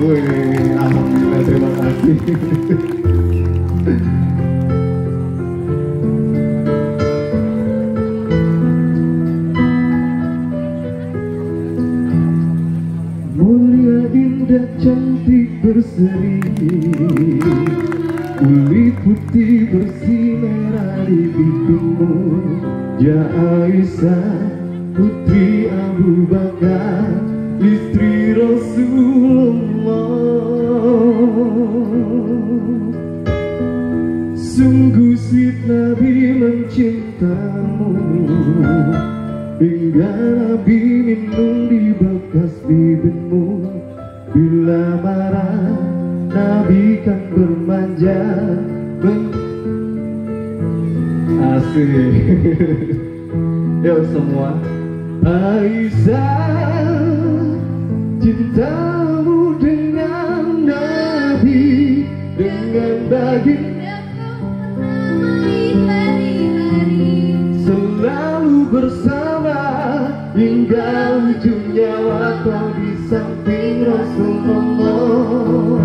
Mulia indah cantik berseri. Kulit putih bersinar di pipimu Ya Aisyah putri Abu Bakar Istri Rasulullah. Sungguh sweet Nabi mencintamu. Hingga Nabi minum di bekas bibirmu Bila marah Nabi kan bermanja. Asik. Yuk semua. Aisyah Cintamu dengan Nabi Dengan baginda Selalu bersama hingga ujung nyawa kau di samping Rasulullah.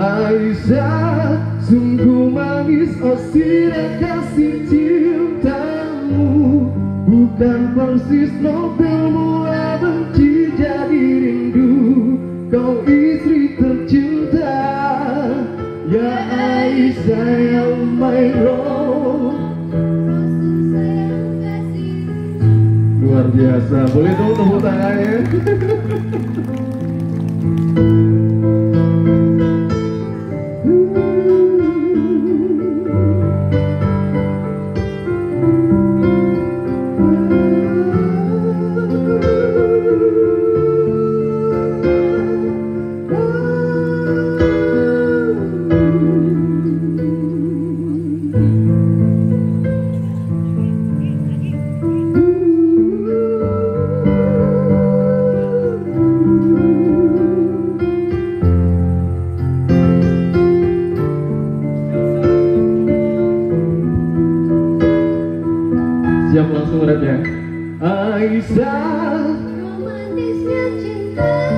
Aisyah sungguh manis oh sirah kasih cintamu. Bukan persis novel Luar biasa, boleh dong tepuk tangannya Siap langsung rap ya Aisyah Romantisnya cintamu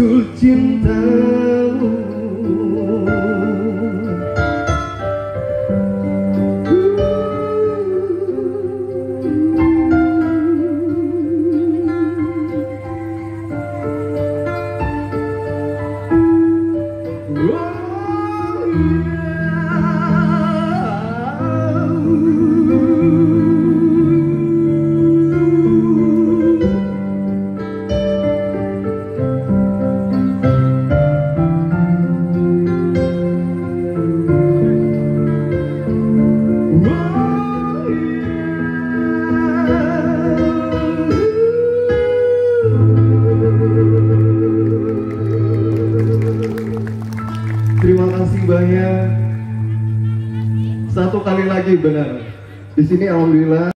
sayang Rasul kasih banyak. Satu kali lagi benar. Di sini alhamdulillah